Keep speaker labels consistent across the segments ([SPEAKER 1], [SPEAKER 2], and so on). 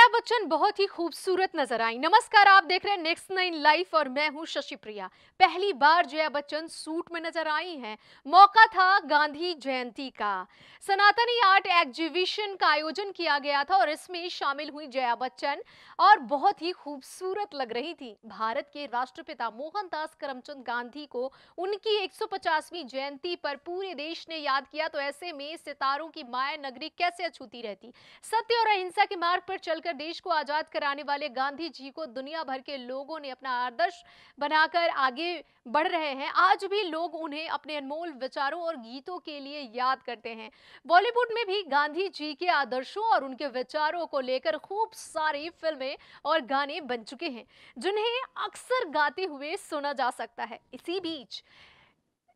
[SPEAKER 1] जया बच्चन, बहुत ही खूबसूरत नज़र आई। नमस्कार, आप देख रहे हैं नेक्स्ट नाइन लाइफ और मैं हूँ शशि प्रिया। पहली बार जया बच्चन सूट में नज़र आई हैं। मौका था गांधी जयंती का। सनातनी आर्ट एग्जीबिशन का आयोजन किया गया था और इसमें शामिल हुई जया बच्चन और बहुत ही खूबसूरत लग रही थी। भारत के राष्ट्रपिता मोहनदास करमचंद गांधी को उनकी 150वीं जयंती पर पूरे देश ने याद किया तो ऐसे में सितारों की माया नगरी कैसे अछूती रहती? सत्य और अहिंसा के मार्ग पर चलकर देश को आज़ाद कराने वाले गांधी जी को दुनिया भर के लोगों ने अपना आदर्श बनाकर आगे बढ़ रहे हैं। आज भी लोग उन्हें अपने अनमोल विचारों और गीतों के लिए याद करते हैं। बॉलीवुड में भी गांधी जी के आदर्शों और उनके विचारों को लेकर खूब सारी फ़िल्में और गाने बन चुके हैं, जिन्हें अक्सर गाते हुए सुना जा सकता है। इसी बीच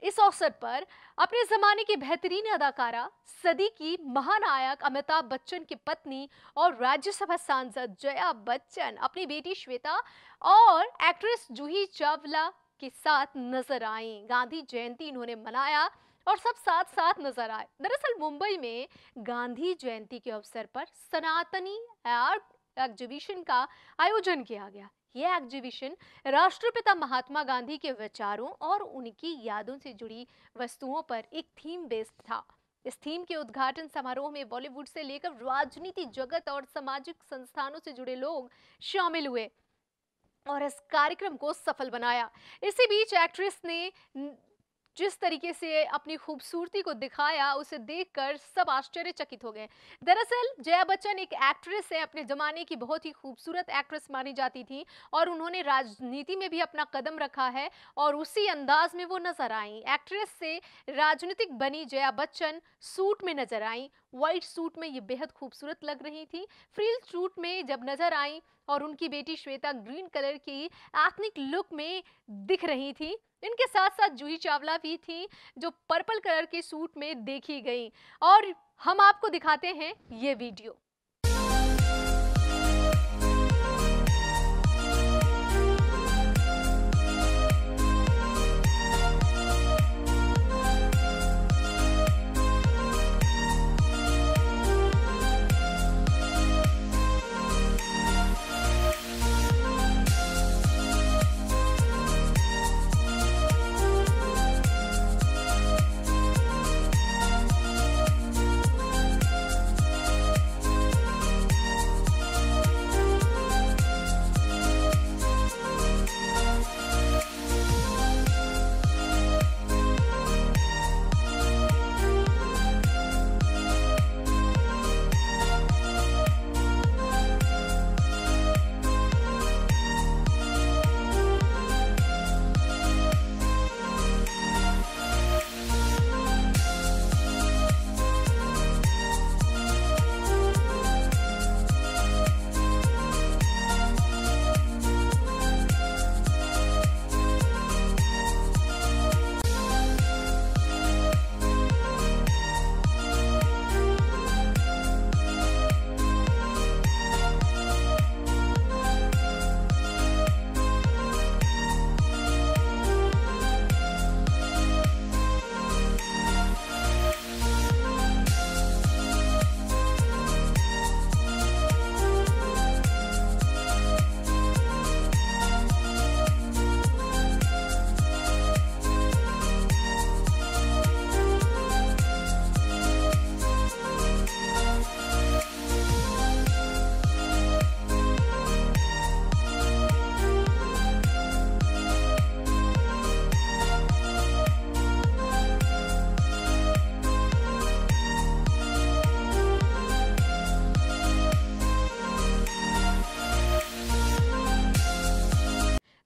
[SPEAKER 1] इस अवसर पर अपने जमाने की बेहतरीन अदाकारा, सदी की महानायक अमिताभ बच्चन की पत्नी और राज्यसभा सांसद जया बच्चन, अपनी बेटी श्वेता और एक्ट्रेस जूही चावला के साथ नज़र आई। गांधी जयंती इन्होंने मनाया और सब साथ साथ नज़र आए। दरअसल मुंबई में गांधी जयंती के अवसर पर सनातनी एग्जीबिशन का आयोजन किया गया। यह एग्जीबिशन राष्ट्रपिता महात्मा गांधी के विचारों और उनकी यादों से जुड़ी वस्तुओं पर एक थीम बेस्ड था। इस थीम के उद्घाटन समारोह में बॉलीवुड से लेकर राजनीति, जगत और सामाजिक संस्थानों से जुड़े लोग शामिल हुए और इस कार्यक्रम को सफल बनाया। इसी बीच एक्ट्रेस ने जिस तरीके से अपनी खूबसूरती को दिखाया, उसे देखकर सब आश्चर्यचकित हो गए। दरअसल, जया बच्चन एक एक्ट्रेस है। अपने जमाने की बहुत ही खूबसूरत एक्ट्रेस मानी जाती थी और उन्होंने राजनीति में भी अपना कदम रखा है और उसी अंदाज में वो नज़र आई। एक्ट्रेस से राजनीतिक बनी जया बच्चन सूट में नज़र आई। व्हाइट सूट में ये बेहद खूबसूरत लग रही थी। फ्रील सूट में जब नज़र आई और उनकी बेटी श्वेता ग्रीन कलर की एथनिक लुक में दिख रही थी, इनके साथ साथ जूही चावला भी थी, जो पर्पल कलर के सूट में देखी गई। और हम आपको दिखाते हैं ये वीडियो।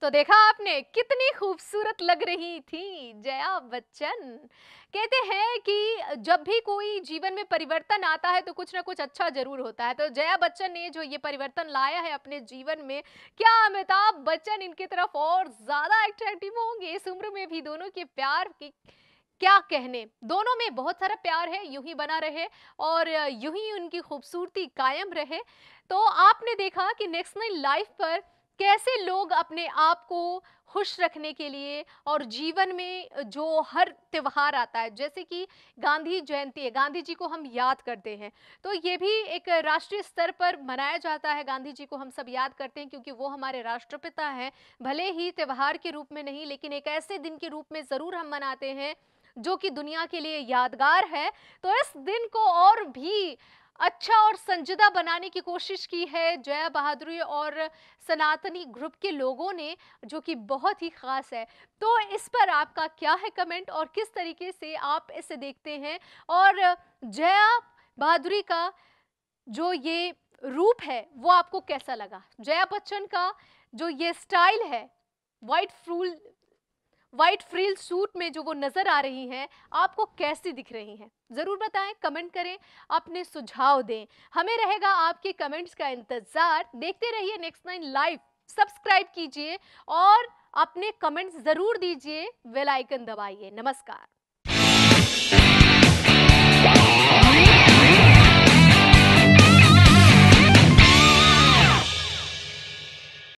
[SPEAKER 1] तो देखा आपने, कितनी खूबसूरत लग रही थी, जया बच्चन। कहते हैं कि जब भी कोई जीवन में परिवर्तन आता है तो कुछ ना कुछ अच्छा ज़रूर होता है। तो जया बच्चन ने जो ये परिवर्तन लाया है अपने जीवन में, क्या अमिताभ बच्चन इनकी तरफ़ और ज़्यादा अट्रैक्टिव होंगे? इस उम्र में भी दोनों के प्यार की क्या कहने? दोनों में बहुत सारा प्यार है, यूँ ही बना रहे और यूँ ही उनकी खूबसूरती कायम रहे। तो आपने देखा कि नेक्स्ट नाइन लाइफ पर कैसे लोग अपने आप को खुश रखने के लिए और जीवन में जो हर त्यौहार आता है, जैसे कि गांधी जयंती है, गांधी जी को हम याद करते हैं तो ये भी एक राष्ट्रीय स्तर पर मनाया जाता है, गांधी जी को हम सब याद करते हैं क्योंकि वो हमारे राष्ट्रपिता हैं, भले ही त्यौहार के रूप में नहीं, लेकिन एक ऐसे दिन के रूप में ज़रूर हम मनाते हैं, जो कि दुनिया के लिए यादगार है तो इस दिन को और भी अच्छा और संजीदा बनाने की कोशिश की है जया बहादुरी और सनातनी ग्रुप के लोगों ने, जो कि बहुत ही ख़ास है। तो इस पर आपका क्या है कमेंट और किस तरीके से आप इसे देखते हैं? और जया बहादुरी का जो ये रूप है, वो आपको कैसा लगा? जया बच्चन का जो ये स्टाइल है वाइट फूल व्हाइट फ्रिल सूट में जो वो नज़र आ रही हैं, आपको कैसी दिख रही हैं? ज़रूर बताएँ, कमेंट करें, अपने सुझाव दें। हमें रहेगा आपके कमेंट्स का इंतज़ार। देखते रहिए नेक्स्ट नाइन लाइव। सब्सक्राइब कीजिए और अपने कमेंट्स ज़रूर दीजिए। वेलाइकन दबाइए। नमस्कार।